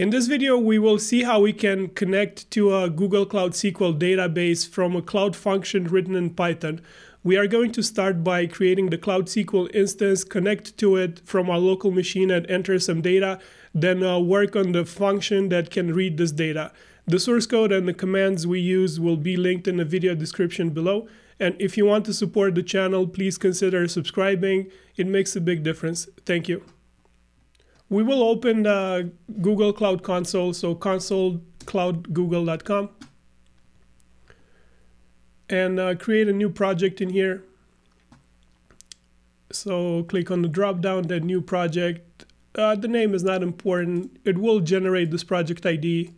In this video, we will see how we can connect to a Google Cloud SQL database from a Cloud function written in Python. We are going to start by creating the Cloud SQL instance, connect to it from our local machine and enter some data, then uh, work on the function that can read this data. The source code and the commands we use will be linked in the video description below. And if you want to support the channel, please consider subscribing. It makes a big difference. Thank you. We will open the Google Cloud Console, so console.cloudgoogle.com, and uh, create a new project in here. So click on the drop down, the new project. Uh, the name is not important. It will generate this project ID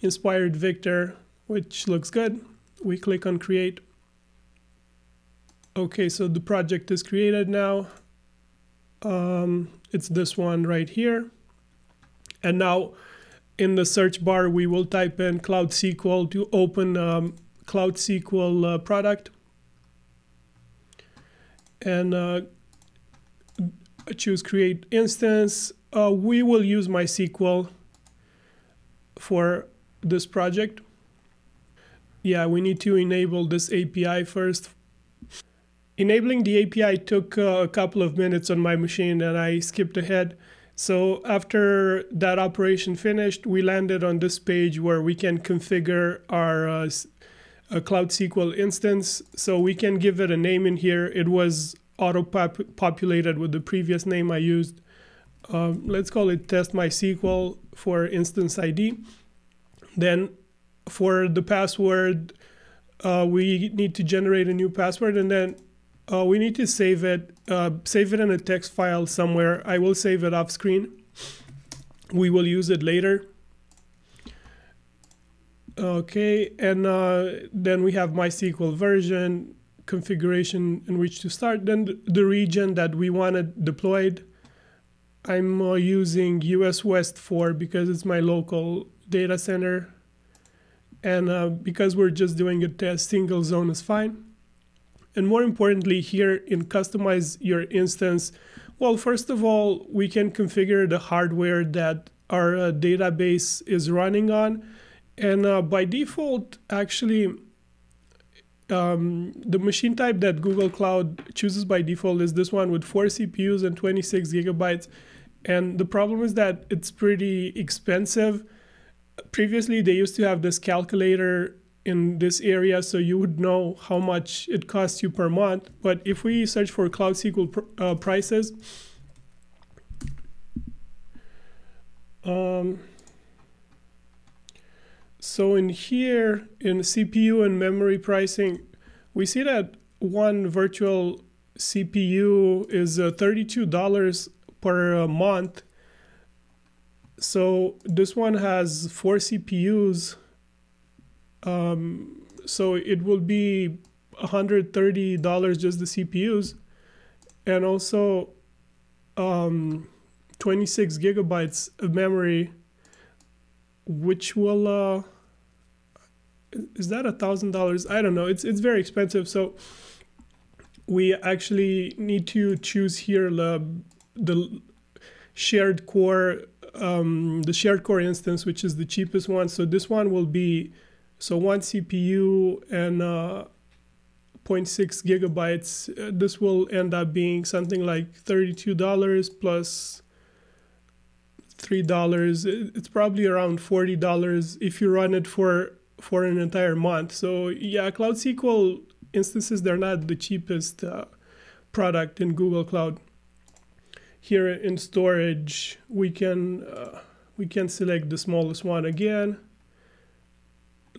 inspired Victor, which looks good. We click on create. Okay, so the project is created now. Um, it's this one right here. And now in the search bar, we will type in Cloud SQL to open um, Cloud SQL uh, product. And uh, choose create instance. Uh, we will use MySQL for this project. Yeah, we need to enable this API first. Enabling the API took uh, a couple of minutes on my machine and I skipped ahead. So after that operation finished, we landed on this page where we can configure our uh, Cloud SQL instance. So we can give it a name in here. It was auto-populated with the previous name I used. Um, let's call it test MySQL for instance ID. Then for the password, uh, we need to generate a new password and then uh, we need to save it, uh, save it in a text file somewhere. I will save it off screen. We will use it later. Okay, and uh, then we have MySQL version, configuration in which to start. Then the region that we want it deployed. I'm uh, using US West 4 because it's my local data center. And uh, because we're just doing a test, single zone is fine. And more importantly, here in customize your instance, well, first of all, we can configure the hardware that our uh, database is running on. And uh, by default, actually, um, the machine type that Google Cloud chooses by default is this one with four CPUs and 26 gigabytes. And the problem is that it's pretty expensive previously they used to have this calculator in this area so you would know how much it costs you per month. But if we search for Cloud SQL pr uh, prices, um, so in here in CPU and memory pricing, we see that one virtual CPU is uh, $32 per uh, month so this one has four CPUs. Um, so it will be $130 just the CPUs. And also um, 26 gigabytes of memory, which will, uh, is that a thousand dollars? I don't know. It's, it's very expensive. So we actually need to choose here the, the shared core um, the shared core instance, which is the cheapest one. So this one will be, so one CPU and uh, 0.6 gigabytes. Uh, this will end up being something like $32 plus $3. It's probably around $40 if you run it for, for an entire month. So yeah, Cloud SQL instances, they're not the cheapest uh, product in Google Cloud here in storage we can uh, we can select the smallest one again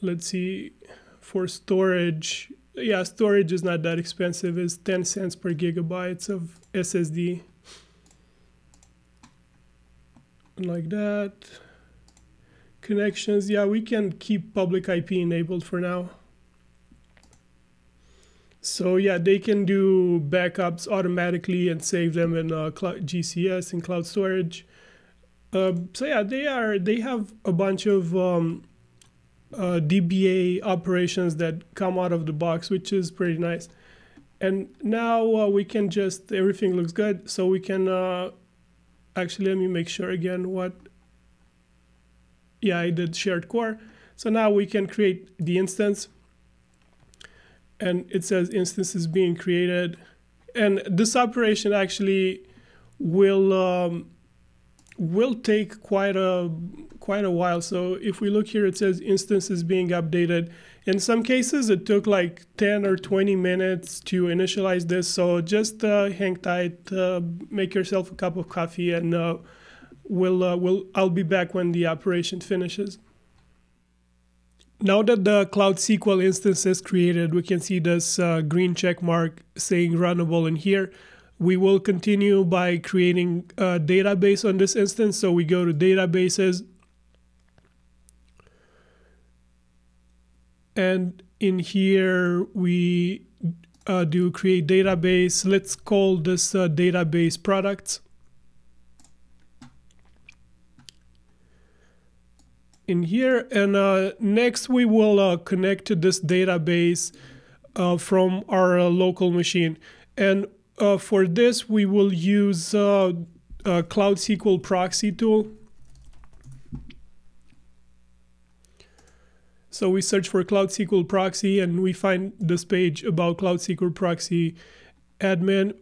let's see for storage yeah storage is not that expensive. It's 10 cents per gigabytes of SSD like that. Connections yeah we can keep public IP enabled for now. So yeah, they can do backups automatically and save them in uh, GCS and cloud storage. Uh, so yeah, they are they have a bunch of um, uh, DBA operations that come out of the box, which is pretty nice. And now uh, we can just everything looks good, so we can uh, actually let me make sure again what yeah, I did shared core. So now we can create the instance and it says instance is being created. And this operation actually will um, will take quite a quite a while. So if we look here, it says instance is being updated. In some cases, it took like 10 or 20 minutes to initialize this. So just uh, hang tight, uh, make yourself a cup of coffee, and uh, we'll, uh, we'll, I'll be back when the operation finishes. Now that the Cloud SQL instance is created, we can see this uh, green check mark saying runnable in here. We will continue by creating a database on this instance. So we go to databases. And in here, we uh, do create database. Let's call this uh, database products. in here. And uh, next we will uh, connect to this database uh, from our uh, local machine. And uh, for this, we will use uh, Cloud SQL proxy tool. So we search for Cloud SQL proxy and we find this page about Cloud SQL proxy admin.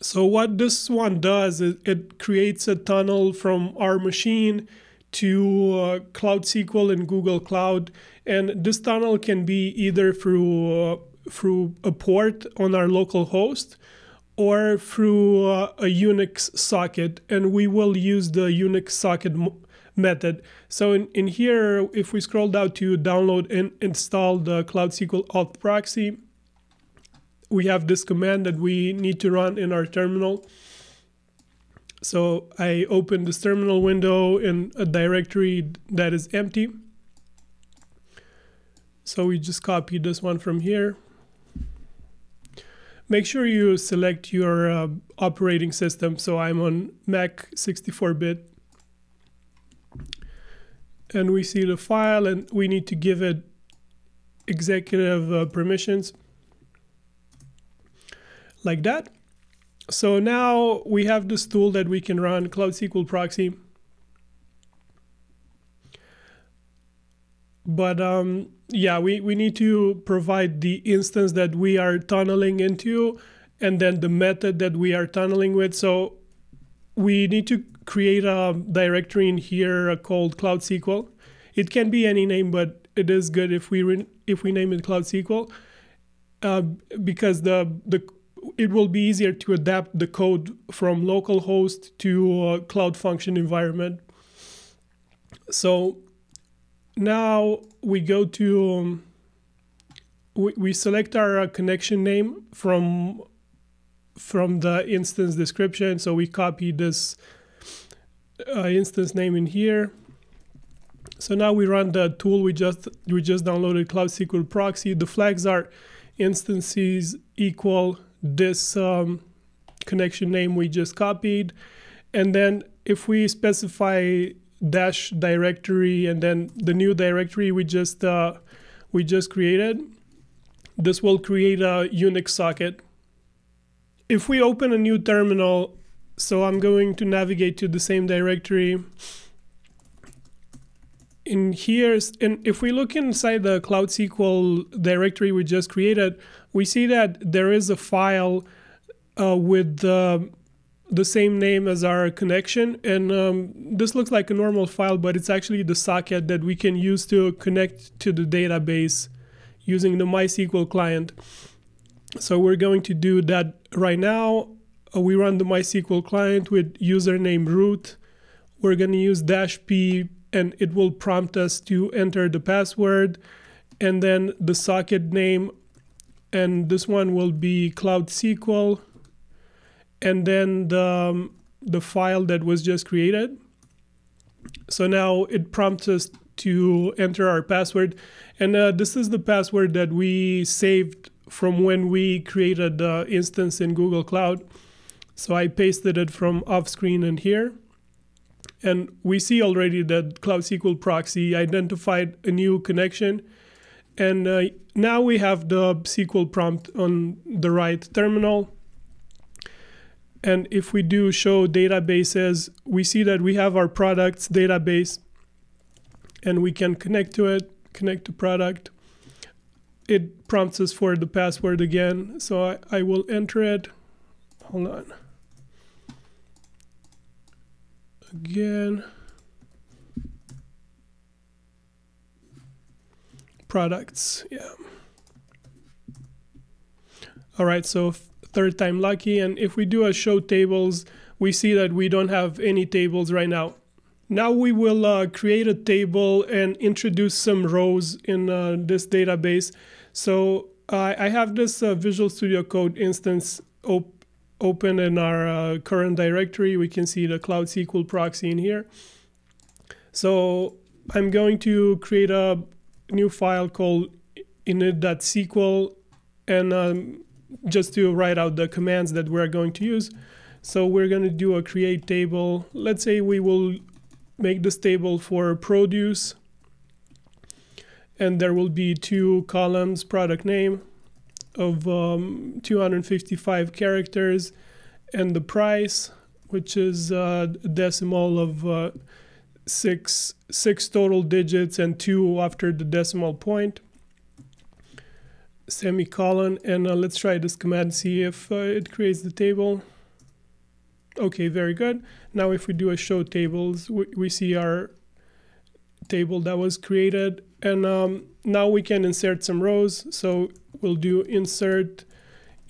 So what this one does is it creates a tunnel from our machine to uh, Cloud SQL and Google Cloud. And this tunnel can be either through, uh, through a port on our local host or through uh, a Unix socket. And we will use the Unix socket method. So in, in here, if we scroll down to download and install the Cloud SQL auth proxy, we have this command that we need to run in our terminal. So I open this terminal window in a directory that is empty. So we just copy this one from here. Make sure you select your uh, operating system. So I'm on Mac 64-bit. And we see the file and we need to give it executive uh, permissions like that. So now we have this tool that we can run Cloud SQL proxy. But um, yeah, we, we need to provide the instance that we are tunneling into and then the method that we are tunneling with. So we need to create a directory in here called Cloud SQL. It can be any name, but it is good if we if we name it Cloud SQL uh, because the the it will be easier to adapt the code from localhost to cloud function environment. So now we go to, um, we, we select our uh, connection name from, from the instance description. So we copy this uh, instance name in here. So now we run the tool we just we just downloaded Cloud SQL proxy. The flags are instances equal this um, connection name we just copied. And then if we specify dash directory and then the new directory we just uh, we just created, this will create a Unix socket. If we open a new terminal, so I'm going to navigate to the same directory. In here, and if we look inside the Cloud SQL directory we just created, we see that there is a file uh, with the the same name as our connection. And um, this looks like a normal file, but it's actually the socket that we can use to connect to the database using the MySQL client. So we're going to do that right now. Uh, we run the MySQL client with username root. We're going to use dash p and it will prompt us to enter the password and then the socket name and this one will be Cloud SQL, and then the, um, the file that was just created. So now it prompts us to enter our password, and uh, this is the password that we saved from when we created the instance in Google Cloud. So I pasted it from off screen in here. And we see already that Cloud SQL proxy identified a new connection and uh, now we have the SQL prompt on the right terminal. And if we do show databases, we see that we have our products database. and we can connect to it, connect to product. It prompts us for the password again, so I, I will enter it. Hold on. Again. Products, yeah. All right, so third time lucky. And if we do a show tables, we see that we don't have any tables right now. Now we will uh, create a table and introduce some rows in uh, this database. So uh, I have this uh, Visual Studio Code instance op open in our uh, current directory. We can see the Cloud SQL proxy in here. So I'm going to create a new file called init.sql and um, just to write out the commands that we're going to use. So we're going to do a create table. Let's say we will make this table for produce. And there will be two columns, product name of um, 255 characters, and the price, which is a decimal of uh, six, six total digits and two after the decimal point. Semicolon and uh, let's try this command see if uh, it creates the table. Okay very good. Now if we do a show tables we, we see our table that was created. And um, now we can insert some rows. So we'll do insert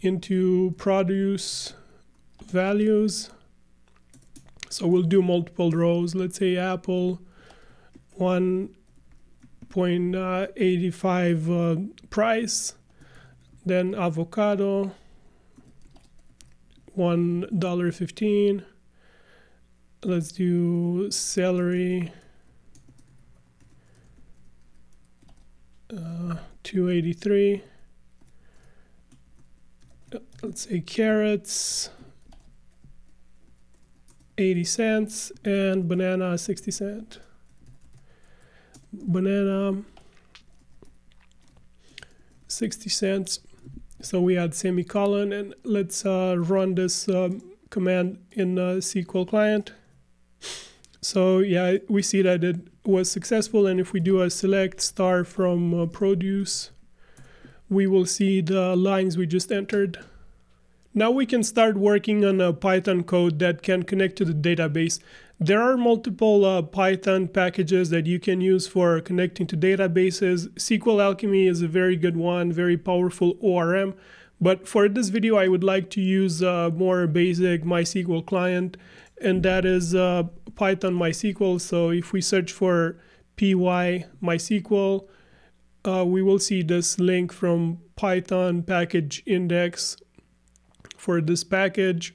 into produce values. So we'll do multiple rows. Let's say apple 1.85 uh, price. Then avocado, one dollar fifteen. Let's do celery. Uh, 283 let's say carrots 80 cents and banana 60 cent. Banana 60 cents. So we add semicolon and let's uh, run this um, command in the SQL client. So yeah, we see that it was successful. And if we do a select star from uh, produce, we will see the lines we just entered. Now we can start working on a Python code that can connect to the database. There are multiple uh, Python packages that you can use for connecting to databases. SQLAlchemy is a very good one, very powerful ORM. But for this video, I would like to use a more basic MySQL client, and that is uh, Python MySQL. So if we search for py MySQL, uh, we will see this link from Python package index for this package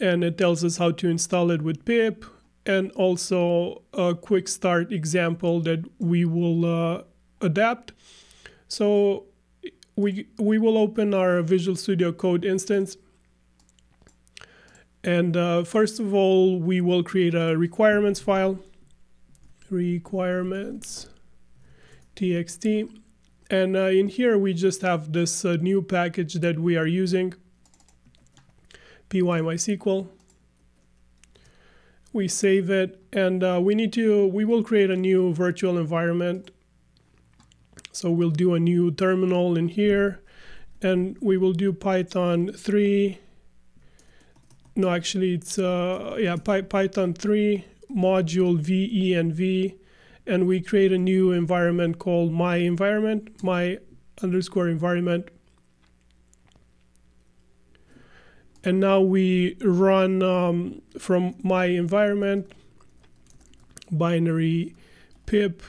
and it tells us how to install it with pip and also a quick start example that we will uh, adapt. So we, we will open our Visual Studio Code instance. And uh, first of all, we will create a requirements file, requirements txt. And uh, in here, we just have this uh, new package that we are using py_mysql. We save it and uh, we need to, we will create a new virtual environment. So we'll do a new terminal in here and we will do Python 3. No, actually it's, uh, yeah, Py Python 3 module venv and we create a new environment called my environment, my underscore environment. And now we run um, from my environment binary pip.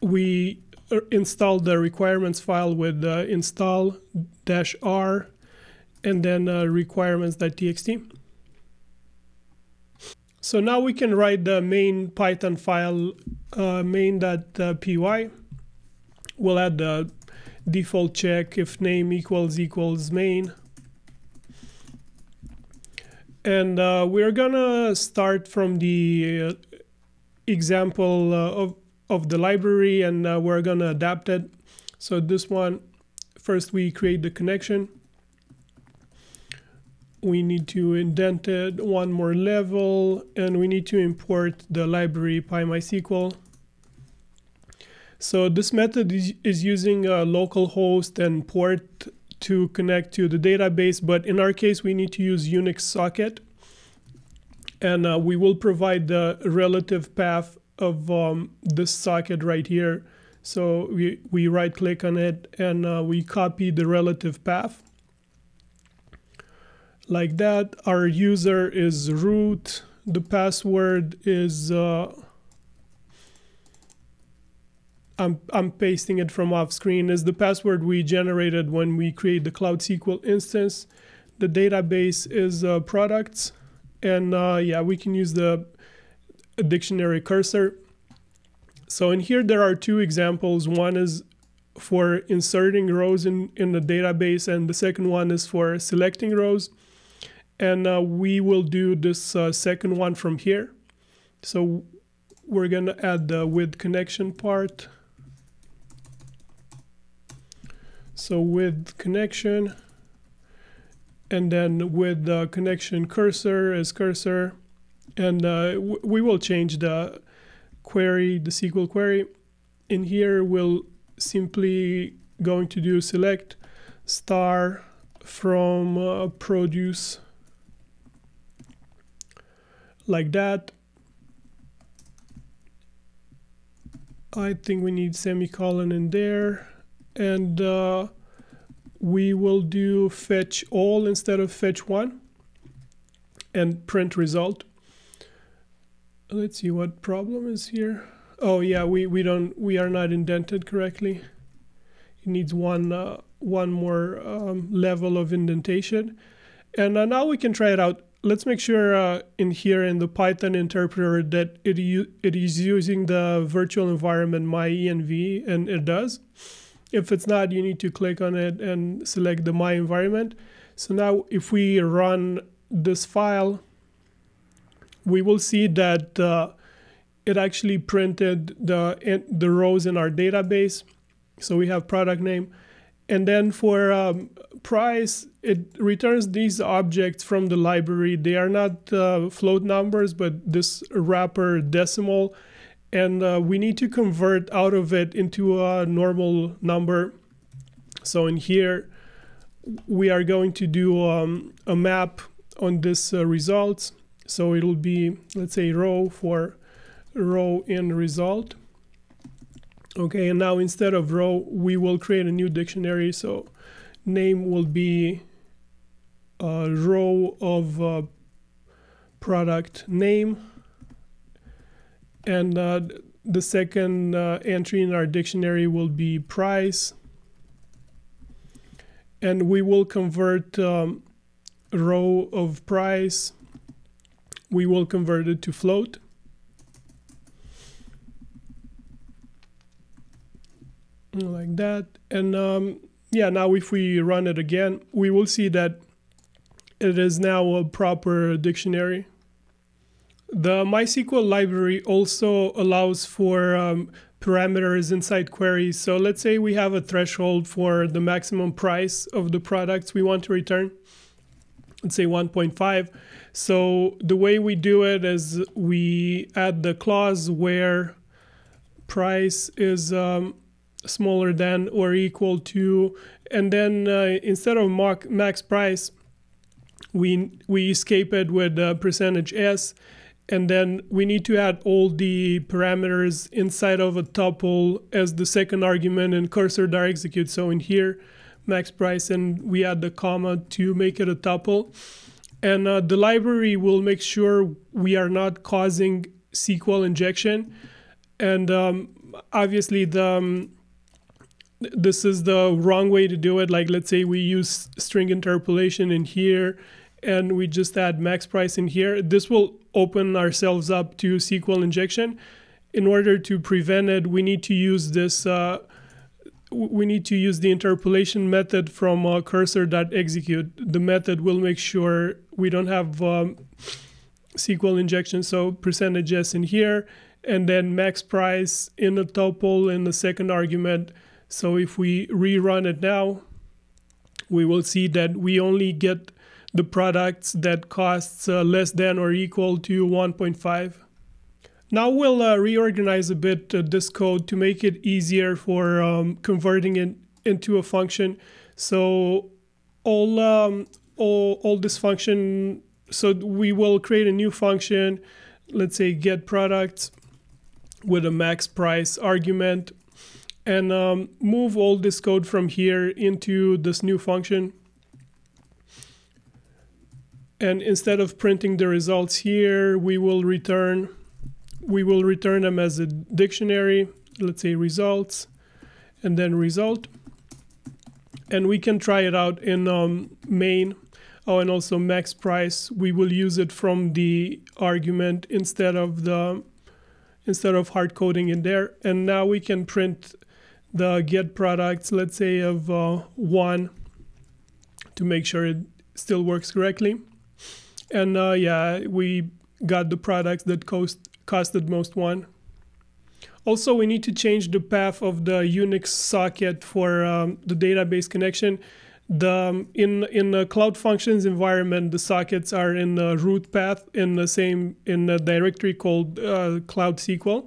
We install the requirements file with uh, install dash r and then uh, requirements.txt so now we can write the main python file uh, main.py we'll add the default check if name equals equals main and uh, we're gonna start from the uh, example uh, of, of the library and uh, we're gonna adapt it. So this one, first we create the connection. We need to indent it one more level and we need to import the library PyMySQL. So this method is, is using a local host and port to connect to the database, but in our case, we need to use Unix socket. And uh, we will provide the relative path of um, this socket right here. So we, we right click on it and uh, we copy the relative path. Like that, our user is root, the password is uh, I'm, I'm pasting it from off screen is the password we generated when we create the Cloud SQL instance. The database is uh, products. And uh, yeah, we can use the dictionary cursor. So in here, there are two examples. One is for inserting rows in, in the database, and the second one is for selecting rows. And uh, we will do this uh, second one from here. So we're going to add the with connection part. So with connection, and then with the connection cursor as cursor, and uh, we will change the query, the SQL query. In here, we'll simply going to do select star from uh, produce like that. I think we need semicolon in there and uh, we will do fetch all instead of fetch one and print result. Let's see what problem is here. Oh yeah, we, we don't we are not indented correctly. It needs one uh, one more um, level of indentation. And uh, now we can try it out. Let's make sure uh, in here in the Python interpreter that it, it is using the virtual environment myenv and it does. If it's not, you need to click on it and select the My Environment. So now if we run this file, we will see that uh, it actually printed the, the rows in our database. So we have product name. And then for um, price, it returns these objects from the library. They are not uh, float numbers, but this wrapper decimal and uh, we need to convert out of it into a normal number. So in here, we are going to do um, a map on this uh, results. So it'll be, let's say row for row in result. Okay, and now instead of row, we will create a new dictionary. So name will be row of uh, product name and uh, the second uh, entry in our dictionary will be price. And we will convert um, row of price. We will convert it to float. Like that. And um, yeah, now if we run it again, we will see that it is now a proper dictionary. The MySQL library also allows for um, parameters inside queries. So let's say we have a threshold for the maximum price of the products we want to return. Let's say 1.5. So the way we do it is we add the clause where price is um, smaller than or equal to, and then uh, instead of max price, we we escape it with uh, percentage s and then we need to add all the parameters inside of a tuple as the second argument in execute So in here, max price, and we add the comma to make it a tuple. And uh, the library will make sure we are not causing SQL injection. And um, obviously, the um, this is the wrong way to do it. Like, let's say we use string interpolation in here and we just add max price in here. This will open ourselves up to SQL injection. In order to prevent it, we need to use this. Uh, we need to use the interpolation method from uh, cursor.execute. The method will make sure we don't have um, SQL injection. So percentage s in here, and then max price in a tuple in the second argument. So if we rerun it now, we will see that we only get the products that costs uh, less than or equal to 1.5. Now we'll uh, reorganize a bit uh, this code to make it easier for um, converting it into a function. So all, um, all, all this function, so we will create a new function, let's say get product with a max price argument and um, move all this code from here into this new function. And instead of printing the results here, we will return we will return them as a dictionary, let's say results, and then result. And we can try it out in um, main. Oh, and also max price. We will use it from the argument instead of the instead of hard coding in there. And now we can print the get products, let's say of uh, one, to make sure it still works correctly. And uh, yeah, we got the products that cost costed most one. Also, we need to change the path of the Unix socket for um, the database connection. The, um, in in the Cloud Functions environment, the sockets are in the root path in the same in a directory called uh, Cloud SQL.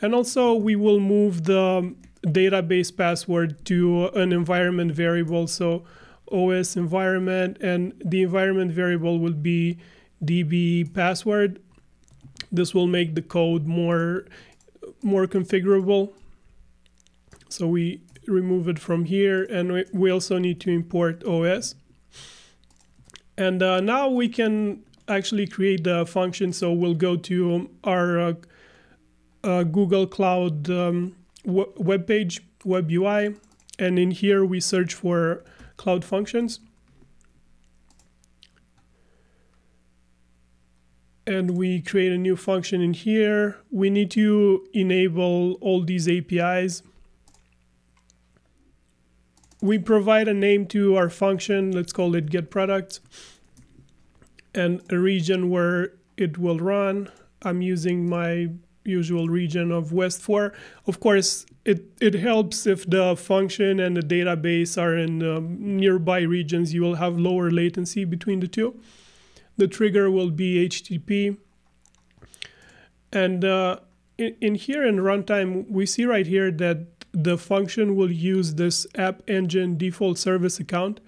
And also, we will move the database password to an environment variable. So OS environment, and the environment variable will be db password this will make the code more more configurable. So we remove it from here and we also need to import OS. And uh, now we can actually create the function. So we'll go to our uh, uh, Google Cloud um, web page, web UI, and in here we search for Cloud Functions. and we create a new function in here. We need to enable all these APIs. We provide a name to our function, let's call it get product, and a region where it will run. I'm using my usual region of West 4. Of course, it, it helps if the function and the database are in um, nearby regions. You will have lower latency between the two. The trigger will be HTTP. And uh, in, in here in runtime, we see right here that the function will use this app engine default service account.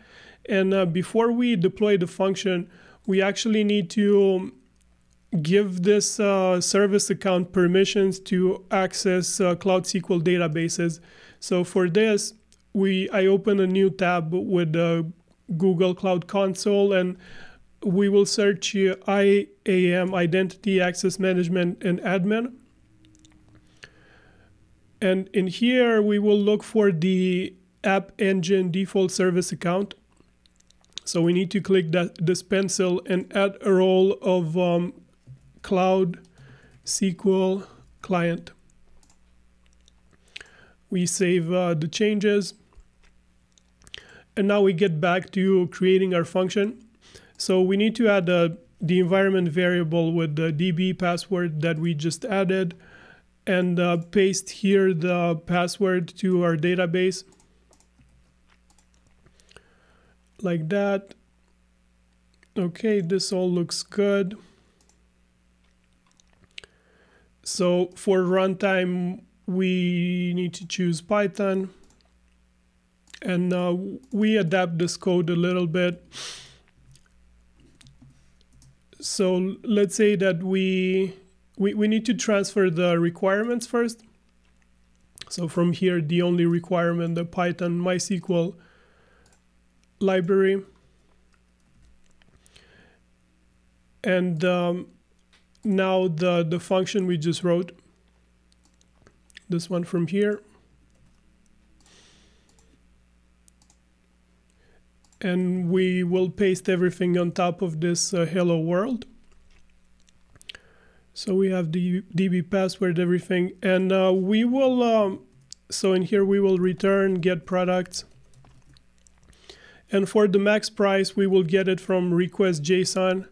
And uh, before we deploy the function, we actually need to give this uh, service account permissions to access uh, Cloud SQL databases. So for this, we I open a new tab with the Google Cloud Console and we will search IAM, Identity Access Management and Admin. And in here, we will look for the App Engine default service account. So we need to click that this pencil and add a role of um, Cloud SQL client. We save uh, the changes. And now we get back to creating our function. So we need to add the, the environment variable with the DB password that we just added and uh, paste here the password to our database like that. Okay, this all looks good. So for runtime, we need to choose Python and we adapt this code a little bit so let's say that we, we, we need to transfer the requirements first. So from here, the only requirement, the Python MySQL library. And um, now the, the function we just wrote, this one from here. and we will paste everything on top of this uh, hello world. So we have the DB password, everything, and uh, we will, um, so in here we will return get products. And for the max price, we will get it from request JSON.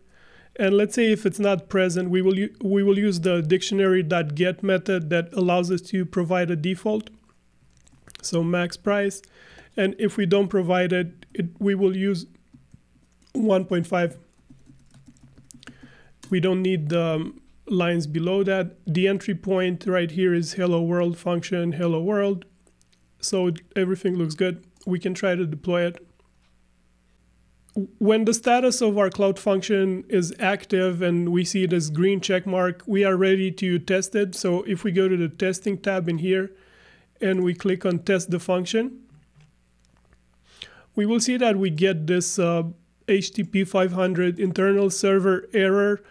And let's say if it's not present, we will, we will use the dictionary.get method that allows us to provide a default. So max price. And if we don't provide it, it we will use 1.5. We don't need the, um, lines below that. The entry point right here is hello world function, hello world. So everything looks good. We can try to deploy it. When the status of our cloud function is active and we see this green check mark, we are ready to test it. So if we go to the testing tab in here and we click on test the function, we will see that we get this uh, HTTP 500 internal server error.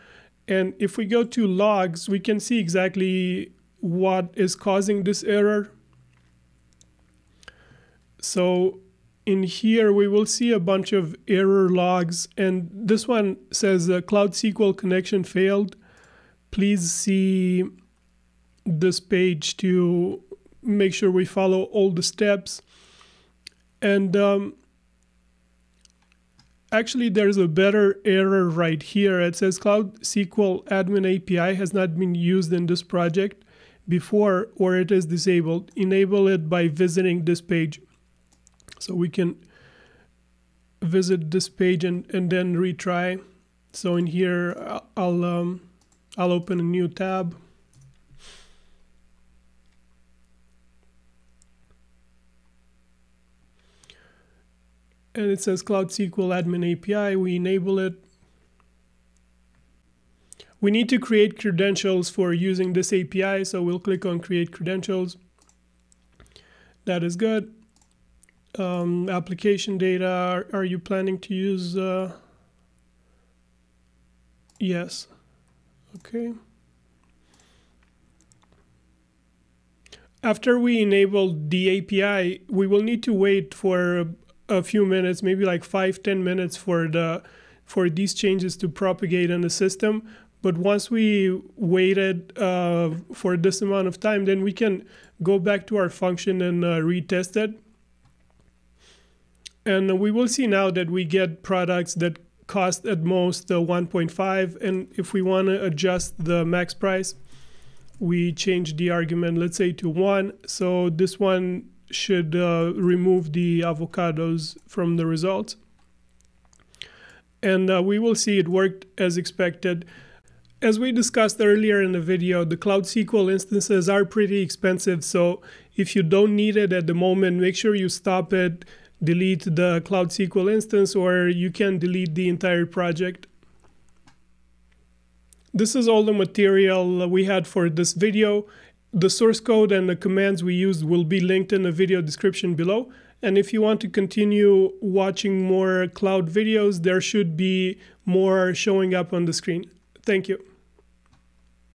And if we go to logs, we can see exactly what is causing this error. So in here, we will see a bunch of error logs. And this one says uh, Cloud SQL connection failed. Please see this page to make sure we follow all the steps. And um, actually, there's a better error right here. It says Cloud SQL admin API has not been used in this project before or it is disabled. Enable it by visiting this page. So we can visit this page and, and then retry. So in here, I'll, um, I'll open a new tab. And it says Cloud SQL Admin API. We enable it. We need to create credentials for using this API. So we'll click on create credentials. That is good um, application data, are, are, you planning to use? Uh, yes. Okay. After we enable the API, we will need to wait for a, few minutes, maybe like five, ten minutes for the for these changes to propagate in the system. But once we waited uh, for this amount of time, then we can go back to our function and uh, retest it. And we will see now that we get products that cost at most uh, 1.5. And if we want to adjust the max price, we change the argument, let's say to one. So this one should uh, remove the avocados from the results. And uh, we will see it worked as expected. As we discussed earlier in the video, the Cloud SQL instances are pretty expensive. So if you don't need it at the moment, make sure you stop it, delete the Cloud SQL instance or you can delete the entire project. This is all the material we had for this video. The source code and the commands we used will be linked in the video description below. And if you want to continue watching more cloud videos, there should be more showing up on the screen. Thank you.